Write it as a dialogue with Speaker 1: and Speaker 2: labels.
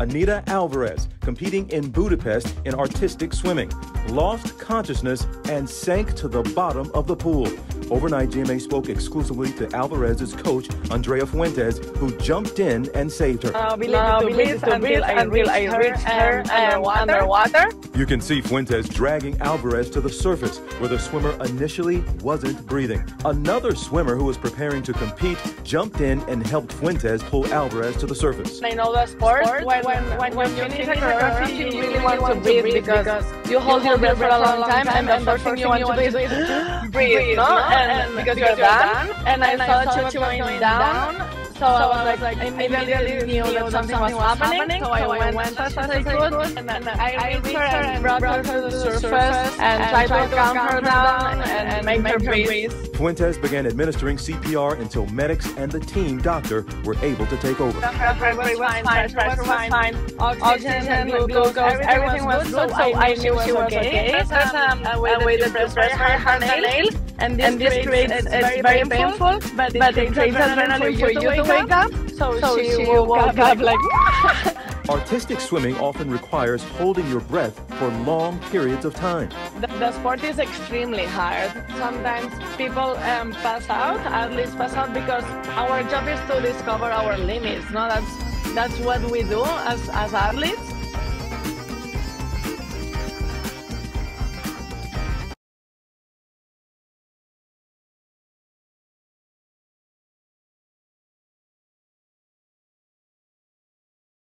Speaker 1: Anita Alvarez, competing in Budapest in artistic swimming, lost consciousness and sank to the bottom of the pool. Overnight, GMA spoke exclusively to Alvarez's coach, Andrea Fuentes, who jumped in and saved her.
Speaker 2: Uh, believe uh, believe until, I until I reached her, her um, underwater.
Speaker 1: You can see Fuentes dragging Alvarez to the surface, where the swimmer initially wasn't breathing. Another swimmer who was preparing to compete jumped in and helped Fuentes pull Alvarez to the surface.
Speaker 2: I know the sport. sport when, when, when, when you finish a choreography, you really want to breathe because, because you hold your breath for a long time, and the first thing you want to do is breathe, no? and, because, because you're, done, done, and I, and thought, I thought she was going down, down so, so I was like, I immediately knew that something was happening, so I went as fast as I could, and then I reached her and brought her to the surface and tried to calm her down and make her breathe.
Speaker 1: Fuentes began administering CPR until medics and the team doctor were able to take over.
Speaker 2: The pressure was fine, pressure was fine, oxygen, glucose, everything was good, so I knew she was okay. There's a way to press her nail, and this creates, it's very painful, but it creates adrenaline for you to wake up. So, so she, she woke, woke up, up like.
Speaker 1: Artistic swimming often requires holding your breath for long periods of time.
Speaker 2: The, the sport is extremely hard. Sometimes people um, pass out, athletes pass out because our job is to discover our limits. No, that's that's what we do as, as athletes